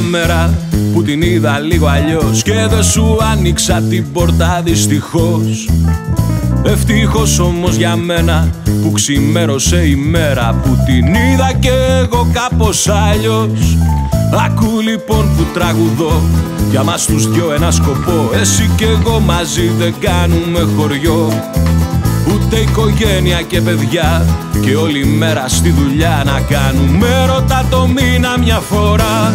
μια μέρα που την είδα λίγο αλλιώς Και δεν σου άνοιξα την πόρτα δυστυχώς. Ευτυχώς όμως για μένα που ξημέρωσε η μέρα Που την είδα κι εγώ κάπως αλλιώς. Ακού λοιπόν που τραγουδώ για μας τους δυο ένα σκοπό. Εσύ κι εγώ μαζί δεν κάνουμε χωριό. Ούτε οικογένεια και παιδιά Και όλη μέρα στη δουλειά να κάνουμε. Ρώτα το μήνα μια φορά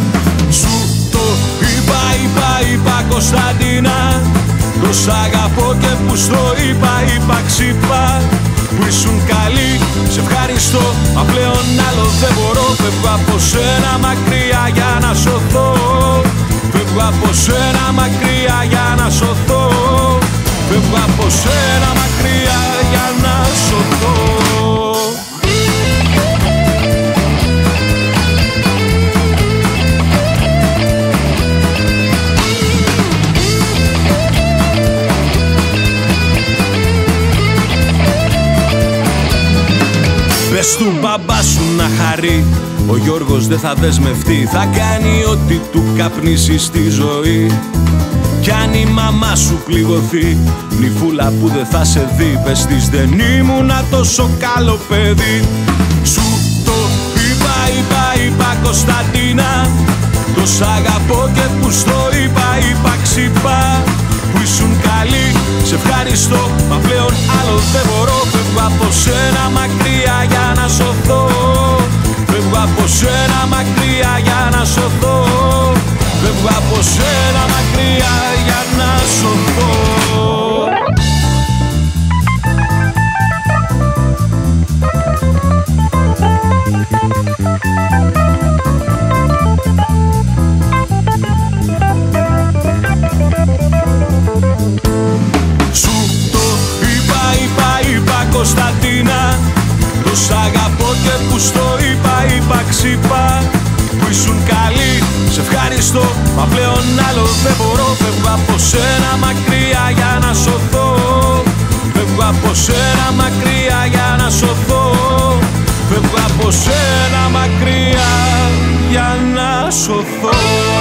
Κωνσταντίνα Το σ' αγαπώ και που στο είπα, είπα ξύπα Που ήσουν καλή, σε ευχαριστώ Μα πλέον άλλο δεν μπορώ. Φεύγω από σένα μακριά για να σωθώ. Φεύγω από σένα μακριά για να σωθώ. Φεύγω από σένα μακριά Πες του μπαμπάς σου να χαρεί. Ο Γιώργος δεν θα δεσμευτεί. Θα κάνει ό,τι του καπνίσει στη ζωή. Κι αν η μαμά σου πληγωθεί Νυφούλα που δεν θα σε δει Πες της δεν ήμουνα τόσο καλό παιδί Σου το είπα, είπα, είπα Κωνσταντίνα. Το σ' αγαπώ και που στο είπα, είπα ξυπά. Που ήσουν καλή, σε ευχαριστώ Μα πλέον άλλο δεν μπορώ σωθώ Φεύγω από σένα μακριά για να σωθώ. Σου το είπα, είπα, είπα Κωνσταντίνα. Το σ' αγαπώ και που στο είπα, είπα ξύπα Που ήσουν καλή, σε ευχαριστώ Μα πλέον άλλο δεν μπορώ. Φεύγω από σένα μακριά για να σωθώ. Φεύγω από σένα μακριά για να σωθώ. Φεύγω από σένα μακριά για να σωθώ